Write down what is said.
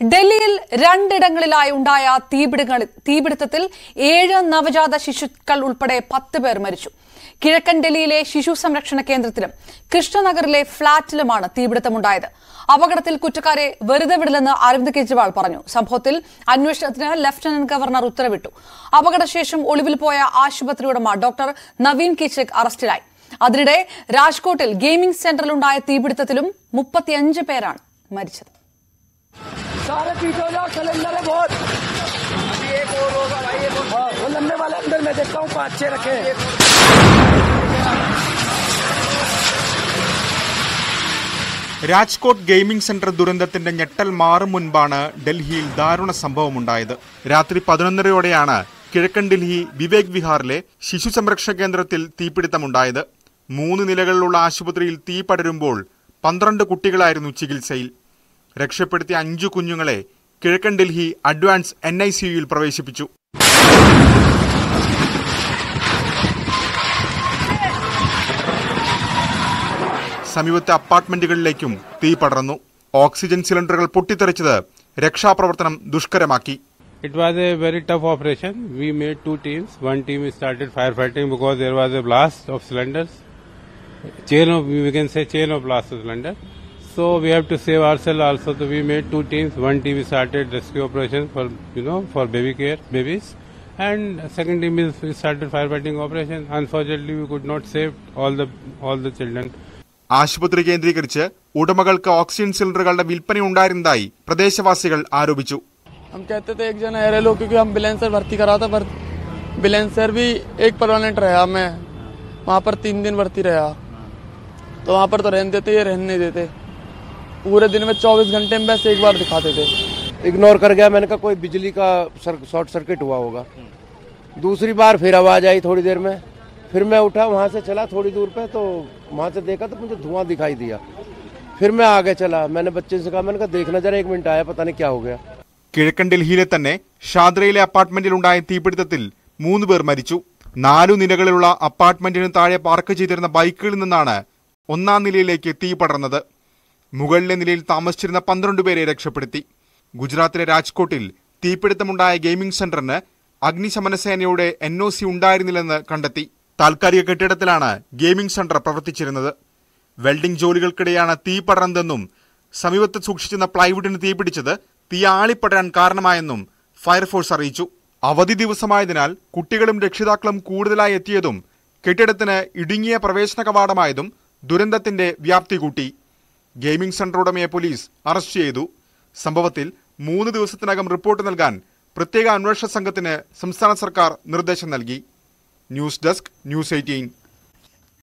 ഡൽഹിയിൽ രണ്ടിടങ്ങളിലായി ഉണ്ടായ തീപിടുങ്ങൾ തീപിടുത്തത്തിൽ ഏഴ് നവജാത ശിശുക്കൾ ഉൾപ്പെടെ പത്ത് പേർ മരിച്ചു. കിഴക്കൻ ഡൽഹിയിലെ ശിശു സംരക്ഷണ കേന്ദ്രത്തിലും കൃഷ്ണനഗറിലെ ഫ്ളാറ്റിലുമാണ് തീപിടുത്തമുണ്ടായത്. അപകടത്തിൽ കുറ്റക്കാരെ വെറുതെ വിടില്ലെന്ന് അരവിന്ദ് കെജ്രിവാൾ പറഞ്ഞു. സംഭവത്തിൽ അന്വേഷണത്തിന് ലഫ്റ്റനന്റ് ഗവർണർ ഉത്തരവിട്ടു. അപകടശേഷം ഒളിവിൽ പോയ ആശുപത്രി ഉടമ ഡോക്ടർ നവീൻ കിച്ചക് അറസ്റ്റിലായി. അതിനിടെ രാജ്കോട്ടിൽ ഗെയിമിംഗ് സെന്ററിലുണ്ടായ തീപിടുത്തത്തിലും മുപ്പത്തിയഞ്ച് പേരാണ് മരിച്ചത്. सारे पीछे हो जाओ सिलेंडर है बहुत अभी एक और होगा भाई एक और हाँ, वो लंबे वाले अंदर मैं देखता हूँ पाँच छह रखे हैं രാജ്കോട്ട് ഗെയിമിംഗ് സെന്റർ ദുരന്തത്തിന്റെ ഞെട്ടൽ മാറും മുൻപാണ് ഡൽഹിയിൽ ദാരുണ സംഭവമുണ്ടായത് രാത്രി പതിനൊന്നരയോടെയാണ് കിഴക്കൻ ഡൽഹി വിവേക് വിഹാറിലെ ശിശു സംരക്ഷണ കേന്ദ്രത്തിൽ തീപിടുത്തമുണ്ടായത് മൂന്ന് നിലകളിലുള്ള ആശുപത്രിയിൽ തീ പടരുമ്പോൾ പന്ത്രണ്ട് കുട്ടികളായിരുന്നു ചികിത്സയിൽ രക്ഷപ്പെടുത്തിയ അഞ്ചു കുഞ്ഞുങ്ങളെ കിഴക്കൻ Delhi advance N I C യുയിൽ പ്രവേശിപ്പിച്ചു. സമീപത്തെ അപ്പാർട്ട്മെന്റുകളിലേക്കും തീ പടർന്നു. ഓക്സിജൻ സിലിണ്ടറുകൾ പൊട്ടിത്തെറിച്ചത് രക്ഷാപ്രവർത്തനം ദുഷ്കരമാക്കി. It was a very tough operation we made two teams one team started fire fighting because there was a blast of cylinder chain of you can say chain of blast of cylinder So we have to save ourselves also. So we made two teams. One team started rescue operations for, you know, for baby care, babies. And second team is we started firefighting operation. Unfortunately, we could not save all the, all the children. ആശുപത്രി കേന്ദ്രീകരിച്ച് ഉടമകൾക്ക് oxygen സിലിണ്ടറുകളുടെ വിൽപ്പന ഉണ്ടായിരുന്നതായി പ്രദേശവാസികൾ ആരോപിച്ചു हम कहते थे एक जना एयर लो क्योंकि हम बिलेंसर भर्ती करा था पर बिलेंसर भी एक परमानेंट रहा मैं वहाँ पर तीन दिन भर्ती रहा तो वहाँ पर तो रहने देते ये रहने नहीं देते पूरे दिन में चौबीस घंटे में बस एक बार दिखाते थे इग्नोर कर गया मैंने कहा कोई बिजली का सर, शॉर्ट सर्किट हुआ होगा दूसरी बार फिर आवाज आई थोड़ी देर में फिर मैं उठा वहां से चला थोड़ी दूर पे तो वहां से देखा तो मुझे धुआं दिखाई दिया फिर मैं आगे चला मैंने बच्चे से कहा मैंने कहा देखना जरा एक मिनट आया पता नहीं क्या हो गया കിഴക്കൻ ഡൽഹിയിലെ തന്നെ ഷാദ്രയിലെ അപ്പാർട്ട്മെന്റിലുണ്ടായ തീപിടുത്തത്തിൽ മൂന്ന് പേർ മരിച്ചു നാലു നിലകളിലുള്ള അപ്പാർട്ട്മെന്റിന് താഴെ പാർക്ക് ചെയ്തിരുന്ന ബൈക്കുകളിൽ നിന്നാണ് ഒന്നാം നിലയിലേക്ക് തീ പടർന്നത് മുകളിലെ നിലയിൽ താമസിച്ചിരുന്ന പന്ത്രണ്ട് പേരെ രക്ഷപ്പെടുത്തി. ഗുജറാത്തിലെ രാജ്കോട്ടിൽ തീപിടുത്തമുണ്ടായ ഗെയിമിംഗ് സെന്ററിന് അഗ്നിശമന സേനയുടെ എൻ ഒ സി ഉണ്ടായിരുന്നില്ലെന്ന് കണ്ടെത്തി. താൽക്കാലിക കെട്ടിടത്തിലാണ് ഗെയിമിംഗ് സെന്റർ പ്രവർത്തിച്ചിരുന്നത്. വെൽഡിംഗ് ജോലികൾക്കിടെയാണ് തീ പടർന്നതെന്നും സമീപത്ത് സൂക്ഷിച്ചിരുന്ന പ്ലൈവുഡിന് തീപിടിച്ചത് തീ ആളിപ്പടരാൻ കാരണമായെന്നും ഫയർഫോഴ്സ് അറിയിച്ചു. അവധി ദിവസമായതിനാൽ കുട്ടികളും രക്ഷിതാക്കളും കൂടുതലായി എത്തിയതും കെട്ടിടത്തിന് ഇടുങ്ങിയ പ്രവേശന കവാടമായതും ദുരന്തത്തിന്റെ വ്യാപ്തി കൂട്ടി. ഗെയിമിംഗ് സെന്റർ ഉടമയെ പോലീസ് അറസ്റ്റ് ചെയ്തു. സംഭവത്തിൽ മൂന്ന് ദിവസത്തിനകം റിപ്പോർട്ട് നൽകാൻ പ്രത്യേക അന്വേഷണ സംഘത്തിന് സംസ്ഥാന സർക്കാർ നിർദ്ദേശം നൽകി. News desk news eighteen.